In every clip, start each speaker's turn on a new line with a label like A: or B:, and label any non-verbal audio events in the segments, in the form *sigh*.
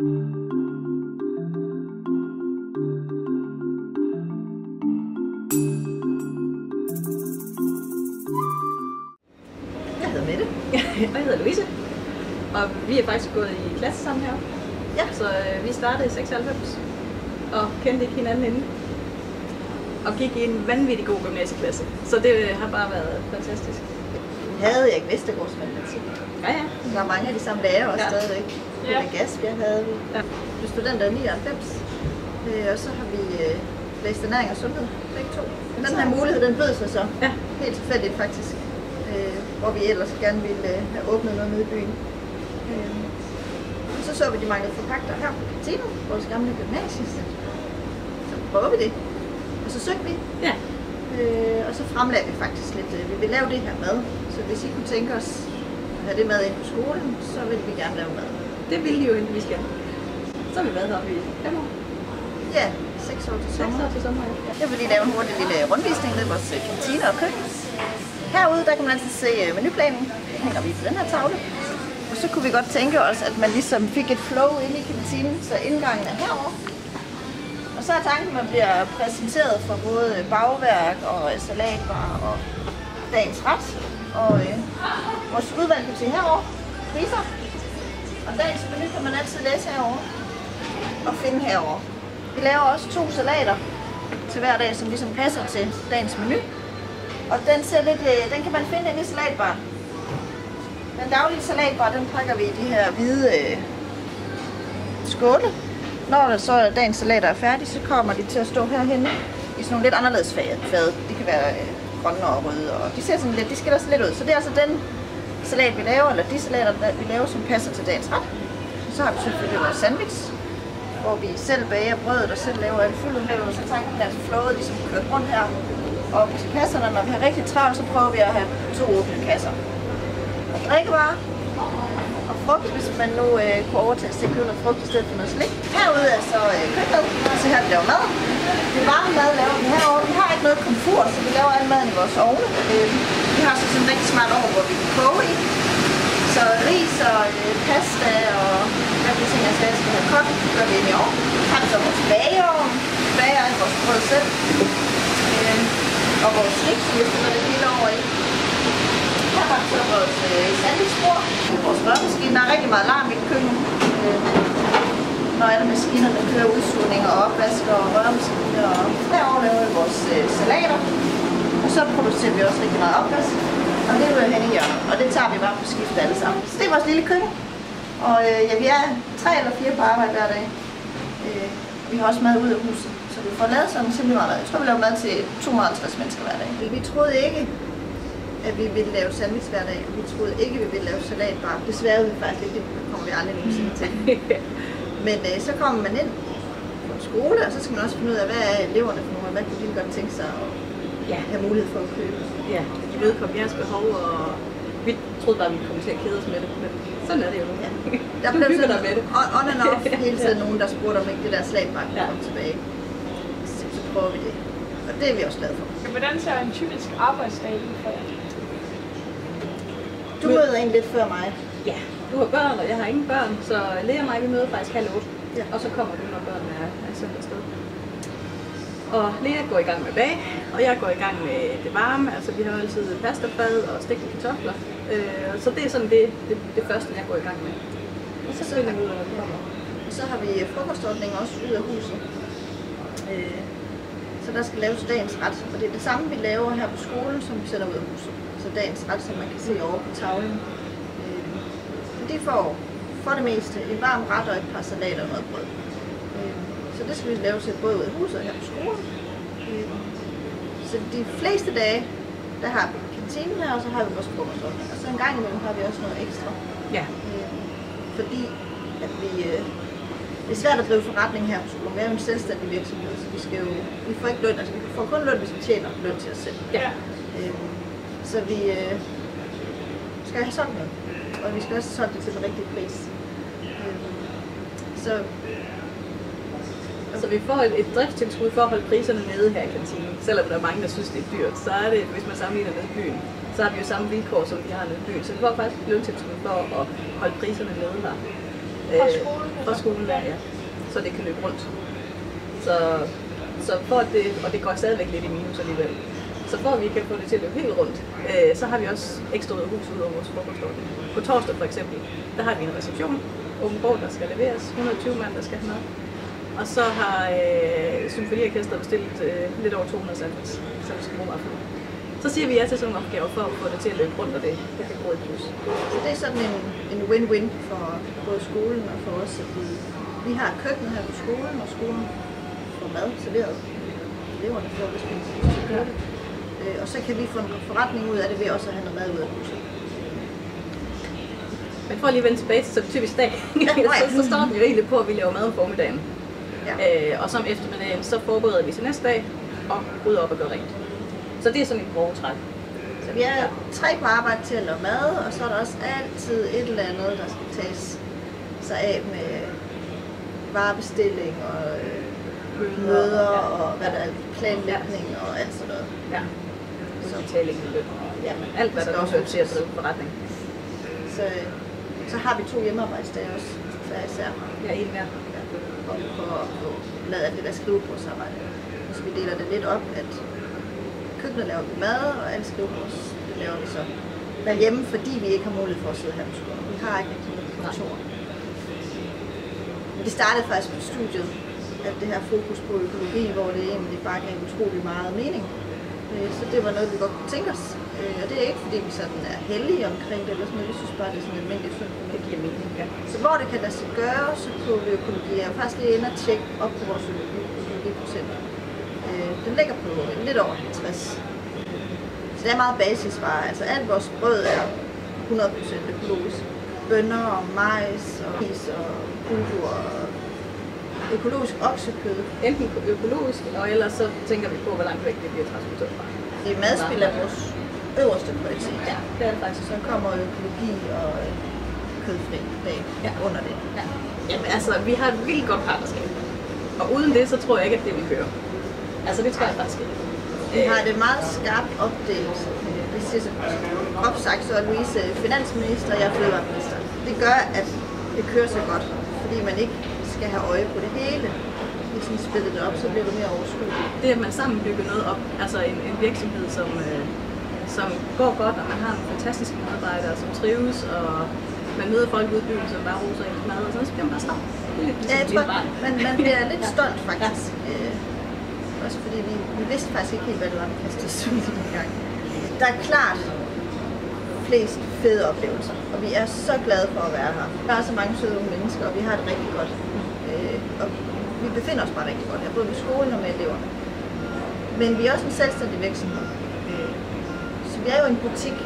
A: Jeg hedder Mette.
B: og jeg hedder Louise. Og vi er faktisk gået i klasse sammen her.
A: Ja.
B: Så øh, vi startede i 96 og kendte ikke hinanden inden. Og gik i en vanvittig god gymnasieklasse. Så det øh, har bare været fantastisk.
A: Havde Erik Vestergaards matematik.
B: Ja, ja.
A: Der er mange af de samme lærere også
B: Ja.
A: stadigvæk.
B: Ja.
A: Ja. Gasbjerg havde vi.
B: Ja.
A: Vi er studenter i 99. Øh, og så har vi øh, læst ernæring og sundhed, begge to. Den her mulighed, den bød sig så.
B: Ja.
A: Helt tilfældigt faktisk. Øh, hvor vi ellers gerne ville øh, have åbnet noget nede i byen. Øh, og så så vi, de manglede forpagter her på Catino, vores gamle gymnasie. Så prøver vi det. Og så søgte vi.
B: Ja.
A: Øh, og så fremlagde vi faktisk lidt, øh, vi vil lave det her mad. Så hvis I kunne tænke os at have det mad ind på skolen, så vil vi gerne lave mad.
B: Det ville de jo heldigvis gerne. Så har vi været heroppe i fem år.
A: Ja, 6 år til sommer.
B: år til sommer. ja.
A: Jeg vil lige lave en hurtig lille rundvisning med vores øh, kantine og køkken. Herude der kan man altid se øh, menuplanen. Den hænger vi på den her tavle. Og så kunne vi godt tænke os, at man ligesom fik et flow ind i kantinen, så indgangen er herovre. Så er tanken, at man bliver præsenteret for både bagværk og salatbar og dagens ret. Og øh, vores udvalg kan se herovre. Priser. Og dagens menu kan man altid læse herovre og finde herovre. Vi laver også to salater til hver dag, som ligesom passer til dagens menu. Og den, ser lidt, øh, den kan man finde inde i salatbar. Den daglige salatbar, den pakker vi i de her hvide øh, skåle. Når der så dagens salater er færdige, så kommer de til at stå herhenne i sådan nogle lidt anderledes fade. De kan være øh, grønne og røde, og de ser sådan lidt, de skiller sig lidt ud. Så det er altså den salat, vi laver, eller de salater, der vi laver, som passer til dagens ret. Så har vi selvfølgelig vores sandwich, hvor vi selv bager brødet og selv laver alt fyldet med, og så tanken er, at flowet ligesom kørt rundt her. Og til kasserne, når vi har rigtig travlt, så prøver vi at have to åbne kasser. Og drikkevarer og frugt, hvis man nu øh, kunne overtage til at købe noget frugt i stedet for noget slik. Herude er så øh, køkkenet, så her vi laver mad. Det varme mad laver vi herovre. Vi har ikke noget komfur, så vi laver al maden i vores ovne. Øh, vi har så sådan en rigtig smart ovn, hvor vi kan koge i. Så ris og øh, pasta og hvad vi tænker, at jeg skal have kogt, det gør vi ind i ovnen. Har vi så vores bageovn, bager alt vores brød selv. Øh, og vores slik, som vi stiller det hele over i. Her har vores øh, sandwichbord, vores rørmaskine. Der er rigtig meget larm i køkkenet. Øh, når alle maskinerne kører udsugning og opvask og rørmaskiner. Og derovre laver vi vores øh, salater. Og så producerer vi også rigtig meget opvask. Og det er hen i hjørnet. Og det tager vi bare på skift alle sammen. Så det er vores lille køkken. Og øh, ja, vi er tre eller fire på arbejde hver dag. Øh, vi har også mad ud af huset. Så vi får lavet sådan simpelthen meget mad. Jeg tror, vi laver mad til 250 mennesker hver dag. Vi troede ikke, at vi ville lave sandwich hver dag. Og vi troede ikke, at vi ville lave salatbar. Desværre vi faktisk ikke, det kommer vi aldrig nogensinde til. *laughs* Men øh, så kommer man ind på skole, og så skal man også finde ud af, hvad er eleverne for nogle, og hvad kunne de godt tænke sig at
B: Ja.
A: have mulighed for at købe.
B: Ja, de vedkom jeres behov, og vi troede bare, vi kom til at kede os med det. Men sådan er det jo nu.
A: Ja. *laughs*
B: Der
A: blev sådan
B: dig med det.
A: on- on and off *laughs* hele tiden nogen, der spurgte om ikke det der slagbar kunne
B: Ja.
A: komme tilbage. Så, så prøver vi det. Og det er vi også glade for.
C: Hvordan ser en typisk arbejdsdag ud for jer?
A: Du møder en lidt før mig.
B: Ja, du har børn, og jeg har ingen børn, så Lea og mig, vi møder faktisk halv otte.
A: Ja.
B: Og så kommer du, når børnene er, er sendt afsted. Og Lea går i gang med bag, og jeg går i gang med det varme. Altså, vi har altid pastafad og stegte kartofler. Øh, så det er sådan det, det, det første, jeg går i gang med. Og så finder vi ud af, kommer.
A: Og så har vi frokostordningen også ud af huset. Øh, så der skal laves dagens ret. Og det er det samme, vi laver her på skolen, som vi sender ud af huset. Så dagens ret, som man kan se over på tavlen. Øh, de får for det meste en varm ret og et par salater og noget brød. Øh, så det skal vi lave til både ud af huset og her på skolen. Øh, så de fleste dage, der har vi kantinen her, og så har vi vores frokostordning. Og så en gang imellem har vi også noget ekstra.
B: Ja.
A: Øh, fordi at vi, øh, det er svært at drive forretning her på skolen. Vi er jo en selvstændig virksomhed, så vi skal jo, vi får ikke løn, altså vi får kun løn, hvis vi tjener løn til os selv.
B: Ja.
A: Øh, så vi øh, skal have solgt noget, og vi skal også have solgt det til den rigtige pris. Øh, så
B: Så vi får et, et driftstilskud for at holde priserne nede her i kantinen. Selvom der er mange, der synes, det er dyrt, så er det, hvis man sammenligner med byen, så har vi jo samme vilkår, som de har nede i byen. Så vi får faktisk et løntilskud for at holde priserne nede her.
C: Fra
B: Øh,
C: skolen?
B: Fra skolen, ja. Så det kan løbe rundt. Så, så for at det, og det går stadigvæk lidt i minus alligevel. Så for at vi kan få det til at løbe helt rundt, øh, så har vi også ekstra af huset ud over vores frokostordning. På torsdag for eksempel, der har vi en reception, åben bog, der skal leveres, 120 mand, der skal have mad. Og så har øh, Symfoniorkestret bestilt øh, lidt over 200 sandwich, så vi skal bruge aften. Så siger vi ja til sådan nogle opgaver for at få det til at løbe rundt, og det, det kan gå i plus.
A: Så det er sådan en, en win-win for både skolen og for os, at vi, vi har køkkenet her på skolen, og skolen får mad serveret. Eleverne får det spist, de gør det. Øh, Og så kan vi få en forretning ud af det ved også at have noget mad ud af huset.
B: Men for at lige vende tilbage til så typisk dag, *laughs* så, så starter den jo egentlig på, at vi laver mad om formiddagen.
A: Ja.
B: Øh, og som eftermiddagen, så forbereder vi til næste dag og rydder op og gør rent. Så det er sådan en grove træk.
A: Så vi er tre på arbejde til at lave mad, og så er der også altid et eller andet, der skal tages sig af med varebestilling og øh, møder og hvad der er, planlægning og alt sådan noget.
B: Ja. Så betaling løn. Ja, men alt hvad der også er til at drive forretning.
A: Så, øh, så har vi to hjemmearbejdsdage også, hver især.
B: Ja, en mere.
A: Ja, og for at få lavet alt det der skrivebordsarbejde. Så vi deler det lidt op, at køkkenet laver vi mad, og alt skrivebords, det laver vi så derhjemme, fordi vi ikke har mulighed for at sidde her på skolen. Vi har ikke noget kontor. Det startede faktisk på studiet, at det her fokus på økologi, hvor det egentlig bare gav utrolig meget mening. Øh, Så det var noget, vi godt kunne tænke os. Øh, Og det er ikke, fordi vi sådan er heldige omkring det, eller sådan noget. Vi synes bare, det er sådan almindeligt sundt.
B: Det giver mening, ja.
A: Så hvor det kan lade sig gøre, så på økologi. Jeg er faktisk lige inde og tjekke op på vores økologiprocent. Øh, Den ligger på lidt over 50. Så det er meget basisvarer. Altså alt vores brød er 100% økologisk. Bønner og majs og ris og bulgur og økologisk oksekød.
B: Enten økologisk, og ellers så tænker vi på, hvor langt væk det bliver transporteret fra.
A: Det er madspil af vores øverste prioritet.
B: Ja, det er det faktisk.
A: Så kommer økologi og kødfri bag
B: Ja.
A: under det.
B: Ja. Jamen altså, vi har et vildt godt partnerskab. Og uden det, så tror jeg ikke, at det vil køre. Altså, det tror jeg faktisk ikke.
A: Vi har det meget skarpt opdelt. Hvis jeg så groft sagt, så er Louise finansminister, og jeg er fødevareminister. Det gør, at det kører så godt, fordi man ikke skal have øje på det hele. Hvis man splitter det op, så bliver det mere overskueligt.
B: Det, at man sammen bygger noget op, altså en, en virksomhed, som, øh, som går godt, og man har nogle fantastiske medarbejdere, som trives, og man møder folk ude i byen, som bare roser ens mad, og så bliver man bare. Det er lidt
A: Ja, jeg
B: ligesom
A: tror, man, man bliver lidt stolt faktisk. *laughs* Øh, også fordi vi, vi vidste faktisk ikke helt, hvad det var, vi kastede os ud i den gang. Der er klart flest fede oplevelser, og vi er så glade for at være her. Der er så mange søde unge mennesker, og vi har det rigtig godt. Øh, og vi befinder os bare rigtig godt her, både med skolen og med eleverne. Men vi er også en selvstændig virksomhed. Øh, så vi er jo en butik.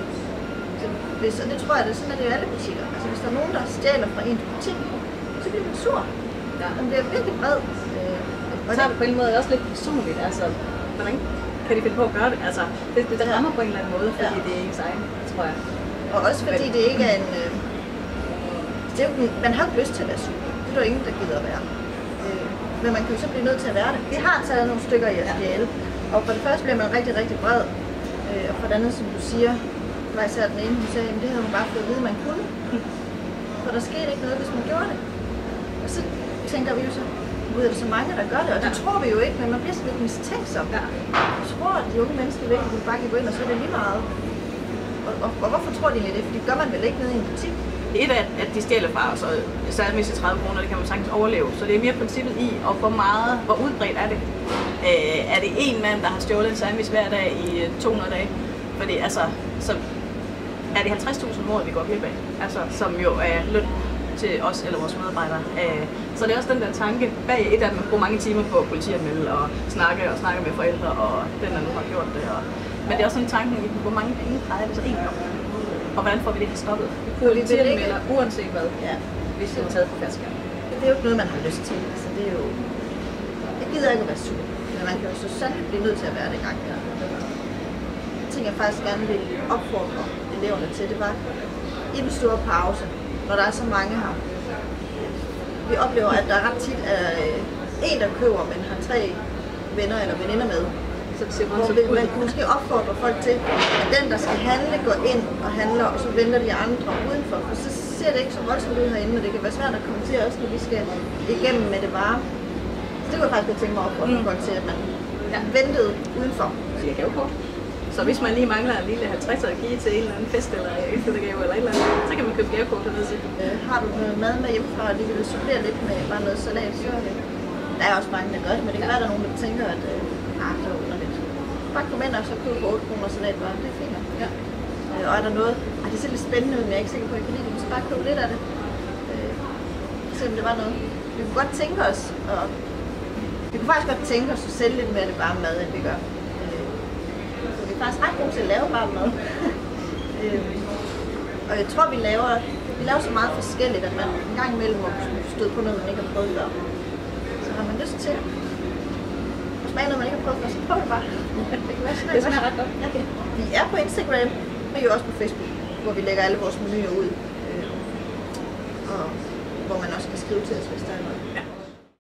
A: Så hvis, og det tror jeg, det er sådan, at det er i alle butikker. Altså hvis der er nogen, der stjæler fra ens butik, så bliver man sur.
B: Ja.
A: Man bliver virkelig vred.
B: Og så er det på en måde også lidt personligt, altså, hvordan kan de finde på at gøre det? Altså, det, det der rammer på en eller anden måde, fordi
A: Ja.
B: det er ens egen, tror jeg.
A: Og også fordi det ikke er en... Øh, det er jo, man har jo ikke lyst til at være sur. Det er der ingen, der gider at være. Øh, men man kan jo så blive nødt til at være det. Vi har taget nogle stykker i at stjæle. Og for det første bliver man rigtig, rigtig vred. Øh, og for det andet, som du siger, var især den ene, hun sagde, at det havde hun bare fået at vide, man kunne. For der skete ikke noget, hvis man gjorde det. Og så tænker vi jo så, ud er der så mange, der gør det, og det
B: Ja.
A: tror vi jo ikke, men man bliver sådan lidt mistænksom.
B: Ja.
A: Jeg tror, at de unge mennesker virkelig kunne bare kan gå ind, og så er det lige meget. Og, og, og hvorfor tror de egentlig det? For det gør man vel ikke nede i en butik?
B: Et er, at de stjæler fra os, og særligt til 30 kroner, det kan man sagtens overleve. Så det er mere princippet i, og hvor meget, hvor udbredt er det? Øh, er det en mand, der har stjålet en sandwich hver dag i øh, 200 dage? Fordi altså, så er det 50.000 om året, vi går glip af. Altså, som jo er løn til os eller vores medarbejdere. Øh, så det er også den der tanke bag et at man bruger mange timer på politianmelde og snakke og snakke med forældre, og den der nu har gjort det. Og, men det er også sådan en tanke i, hvor mange penge drejer det så egentlig om? Og hvordan får vi det her stoppet? Politianmelder, uanset hvad,
A: Ja.
B: hvis det er taget på fast.
A: Det er jo ikke noget, man har lyst til. Altså, det er jo... Jeg gider ikke at være sur. Men man kan jo så sandelig blive nødt til at være det i gang. Ja. En ting, jeg faktisk gerne vil opfordre eleverne til, det var i den store pause, når der er så mange her. Vi oplever, at der ret tit er øh, en, der køber, men har tre venner eller veninder med.
B: Så det ser
A: Hvor vil man måske opfordre folk til, at den, der skal handle, går ind og handler, og så venter de andre udenfor. For så ser det ikke så voldsomt ud herinde, og det kan være svært at kommentere også, når vi skal igennem med det varme. Så det kunne jeg faktisk godt tænke mig at
B: Mm.
A: mm. til, at man
B: Ja.
A: ventede udenfor.
B: siger gavekort. Så hvis man lige mangler en lille 50 at give til en eller anden fest eller eftergave eller et eller andet, så kan man købe gavekort hernede til.
A: Øh, har du noget mad med hjemmefra, og de vil supplere lidt med bare noget salat, så øh, der er også mange, der gør det, men det kan være, der er nogen, der tænker, at øh, ah, det var underligt. Bare kom ind og så køb 8 kroner salat bare, det er fint.
B: Ja.
A: Øh, og er der noget, ah, det ser lidt spændende ud, men jeg er ikke sikker på, at jeg kan lide det, så bare køb lidt af det. Øh, se om det var noget. Vi kunne godt tænke os, og vi kunne faktisk godt tænke os at sælge lidt mere af det varme mad, end vi gør. Faktisk ret gode til at lave varm mad. *laughs* øh, og jeg tror, vi laver, vi laver så meget forskelligt, at man en gang imellem må støde på noget, man ikke har prøvet før. Så har man lyst til at smage noget, man ikke har prøvet før, så prøv det bare. *laughs* Det kan være sådan,
B: Det smager ret godt.
A: Okay. Vi er på Instagram, men jo også på Facebook, hvor vi lægger alle vores menuer ud. Øh, og hvor man også kan skrive til os, hvis der er noget.
B: Ja.